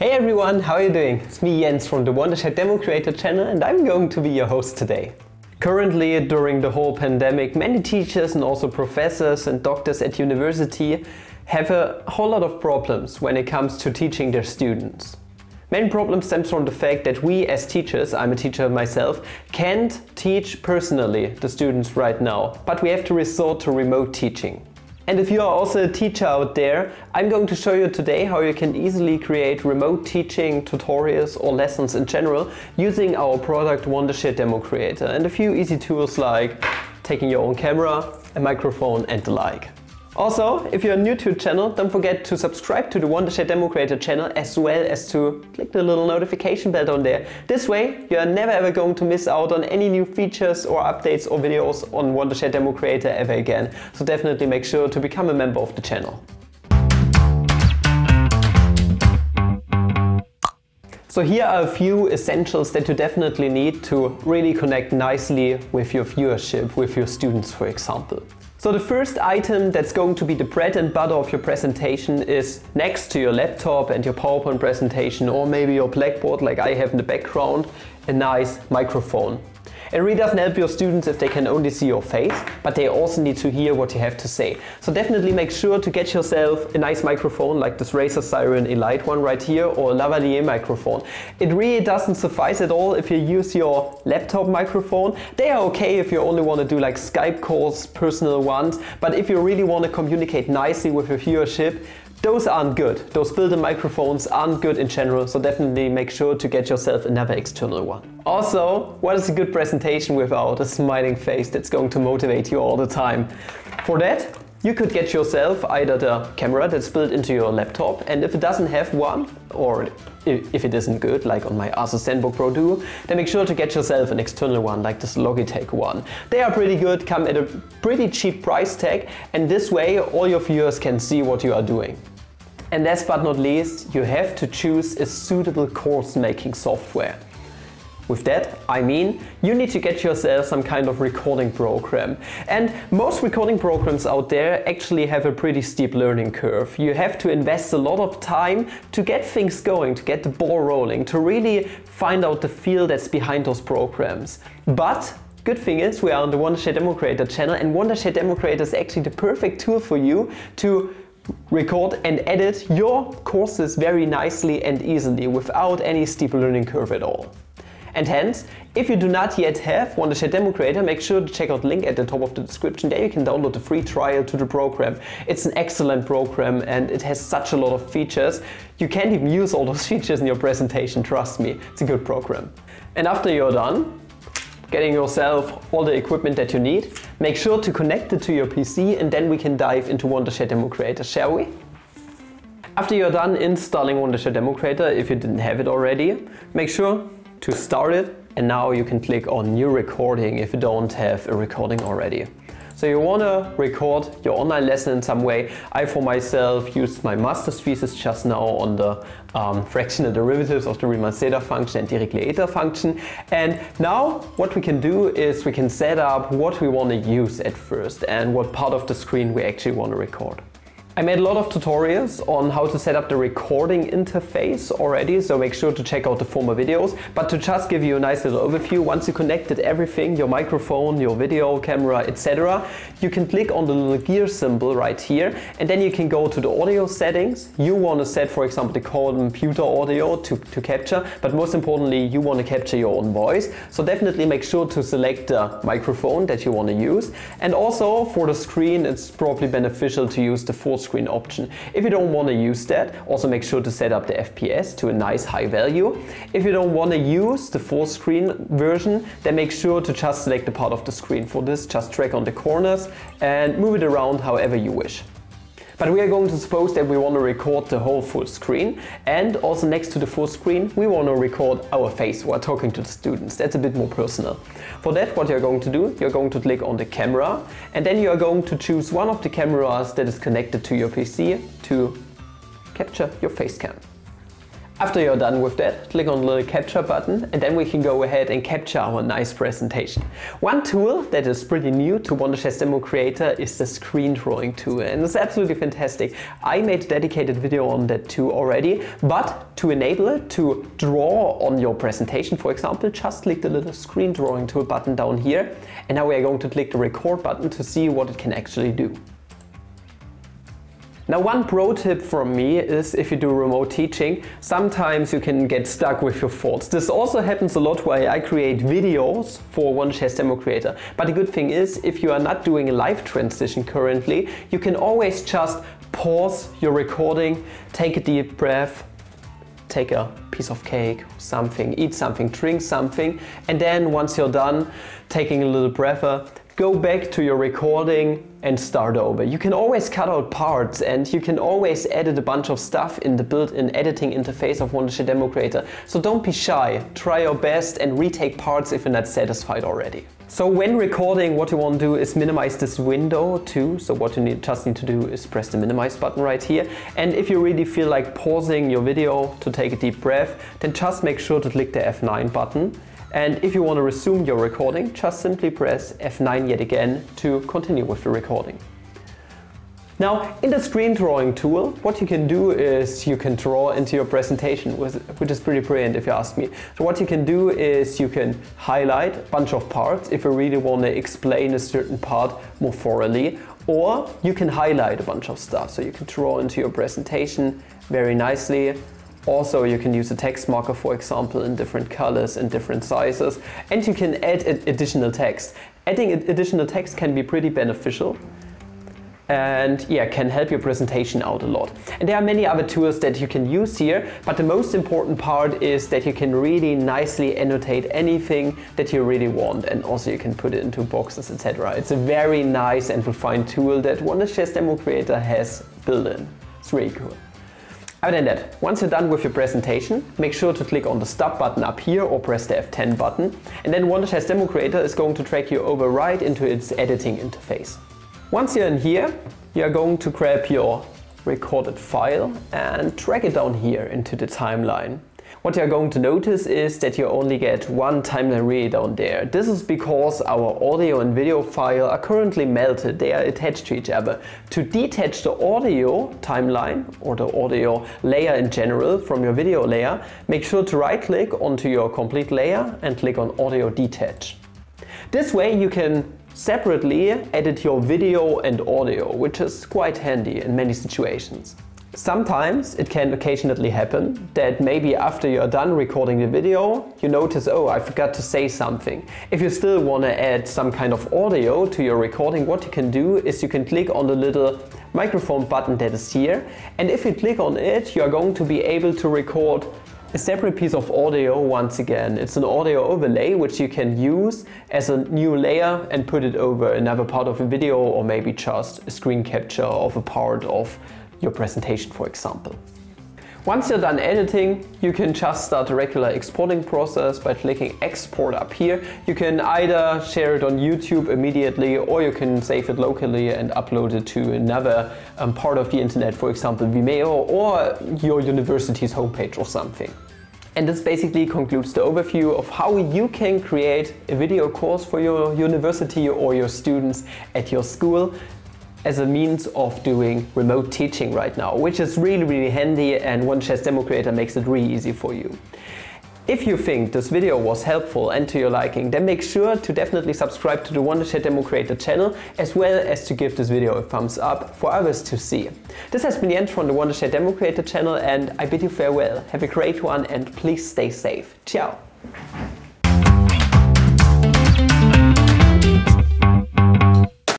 Hey everyone, how are you doing? It's me Jens from the Wondershare Demo Creator channel and I'm going to be your host today. Currently, during the whole pandemic, many teachers and also professors and doctors at university have a whole lot of problems when it comes to teaching their students. Main problem stems from the fact that we as teachers, I'm a teacher myself, can't teach personally the students right now, but we have to resort to remote teaching. And if you are also a teacher out there, I'm going to show you today how you can easily create remote teaching tutorials or lessons in general using our product Wondershare Demo Creator and a few easy tools like taking your own camera, a microphone and the like. Also, if you're new to the channel, don't forget to subscribe to the Wondershare Demo Creator channel as well as to click the little notification bell down there. This way, you're never ever going to miss out on any new features or updates or videos on Wondershare Demo Creator ever again. So definitely make sure to become a member of the channel. So here are a few essentials that you definitely need to really connect nicely with your viewership, with your students for example. So the first item that's going to be the bread and butter of your presentation is next to your laptop and your PowerPoint presentation or maybe your Blackboard like I have in the background, a nice microphone. It really doesn't help your students if they can only see your face, but they also need to hear what you have to say. So definitely make sure to get yourself a nice microphone like this Razer Siren Elite one right here or a lavalier microphone. It really doesn't suffice at all if you use your laptop microphone. They are okay if you only want to do like Skype calls, personal ones, but if you really want to communicate nicely with your viewership, those aren't good. Those built-in microphones aren't good in general, so definitely make sure to get yourself another external one. Also, what is a good presentation without a smiling face that's going to motivate you all the time? For that, you could get yourself either the camera that's built into your laptop and if it doesn't have one, or if it isn't good, like on my Asus ZenBook Pro Duo, then make sure to get yourself an external one, like this Logitech one. They are pretty good, come at a pretty cheap price tag, and this way all your viewers can see what you are doing. And last but not least, you have to choose a suitable course making software. With that, I mean, you need to get yourself some kind of recording program. And most recording programs out there actually have a pretty steep learning curve. You have to invest a lot of time to get things going, to get the ball rolling, to really find out the feel that's behind those programs. But Good thing is we are on the Wondershare Demo Creator channel and Wondershare Demo Creator is actually the perfect tool for you to record and edit your courses very nicely and easily without any steep learning curve at all. And hence, if you do not yet have Wondershare Demo Creator, make sure to check out the link at the top of the description. There you can download the free trial to the program. It's an excellent program and it has such a lot of features. You can't even use all those features in your presentation, trust me. It's a good program. And after you're done, getting yourself all the equipment that you need. Make sure to connect it to your PC and then we can dive into Wondershare Demo Creator, shall we? After you're done installing Wondershare Demo Creator, if you didn't have it already, make sure to start it and now you can click on new recording if you don't have a recording already. So you want to record your online lesson in some way. I for myself used my master's thesis just now on the um, fractional derivatives of the Riemann zeta function and Dirichlet eta function. And now what we can do is we can set up what we want to use at first and what part of the screen we actually want to record. I made a lot of tutorials on how to set up the recording interface already, so make sure to check out the former videos. But to just give you a nice little overview, once you connected everything, your microphone, your video, camera, etc., you can click on the little gear symbol right here, and then you can go to the audio settings. You want to set, for example, the computer audio to, to capture, but most importantly, you want to capture your own voice. So definitely make sure to select the microphone that you want to use. And also for the screen, it's probably beneficial to use the full screen option. If you don't want to use that, also make sure to set up the FPS to a nice high value. If you don't want to use the full screen version, then make sure to just select the part of the screen. For this, just drag on the corners and move it around however you wish. But we are going to suppose that we want to record the whole full screen and also next to the full screen we want to record our face while talking to the students. That's a bit more personal. For that what you're going to do, you're going to click on the camera and then you are going to choose one of the cameras that is connected to your PC to capture your face cam. After you're done with that, click on the little capture button and then we can go ahead and capture our nice presentation. One tool that is pretty new to Wondershare Demo Creator is the screen drawing tool and it's absolutely fantastic. I made a dedicated video on that too already, but to enable it to draw on your presentation, for example, just click the little screen drawing tool button down here and now we are going to click the record button to see what it can actually do. Now one pro tip from me is if you do remote teaching, sometimes you can get stuck with your thoughts. This also happens a lot while I create videos for Wondershare Demo Creator. But the good thing is, if you are not doing a live transition currently, you can always just pause your recording, take a deep breath, take a piece of cake, something, eat something, drink something, and then once you're done, taking a little breather, go back to your recording and start over. You can always cut out parts and you can always edit a bunch of stuff in the built-in editing interface of Wondershare Demo Creator. So don't be shy, try your best and retake parts if you're not satisfied already. So when recording, what you want to do is minimize this window too. So what you need, just need to do is press the minimize button right here. And if you really feel like pausing your video to take a deep breath, then just make sure to click the F9 button and if you want to resume your recording, just simply press F9 yet again to continue with the recording. Now, in the screen drawing tool, what you can do is you can draw into your presentation, which is pretty brilliant if you ask me. So what you can do is you can highlight a bunch of parts if you really want to explain a certain part more thoroughly, or you can highlight a bunch of stuff. So you can draw into your presentation very nicely also, you can use a text marker, for example, in different colors and different sizes, and you can add additional text. Adding additional text can be pretty beneficial and yeah, can help your presentation out a lot. And there are many other tools that you can use here, but the most important part is that you can really nicely annotate anything that you really want, and also you can put it into boxes, etc. It's a very nice and refined tool that Wondershare Demo Creator has built in. It's really cool. Other than that, once you're done with your presentation, make sure to click on the stop button up here or press the F10 button and then Wondershare Demo Creator is going to drag you over right into its editing interface. Once you're in here, you're going to grab your recorded file and drag it down here into the timeline. What you're going to notice is that you only get one timeline relay down there. This is because our audio and video file are currently melted, they are attached to each other. To detach the audio timeline or the audio layer in general from your video layer, make sure to right click onto your complete layer and click on audio detach. This way you can separately edit your video and audio, which is quite handy in many situations. Sometimes it can occasionally happen that maybe after you're done recording the video, you notice, oh, I forgot to say something. If you still want to add some kind of audio to your recording, what you can do is you can click on the little microphone button that is here. And if you click on it, you're going to be able to record a separate piece of audio once again. It's an audio overlay which you can use as a new layer and put it over another part of a video or maybe just a screen capture of a part of your presentation, for example. Once you're done editing, you can just start a regular exporting process by clicking export up here. You can either share it on YouTube immediately or you can save it locally and upload it to another um, part of the internet, for example Vimeo or your university's homepage or something. And this basically concludes the overview of how you can create a video course for your university or your students at your school as a means of doing remote teaching right now, which is really, really handy and Wondershare Demo Creator makes it really easy for you. If you think this video was helpful and to your liking, then make sure to definitely subscribe to the Wondershare Demo Creator channel, as well as to give this video a thumbs up for others to see. This has been the end from the Wondershare Demo Creator channel and I bid you farewell. Have a great one and please stay safe. Ciao!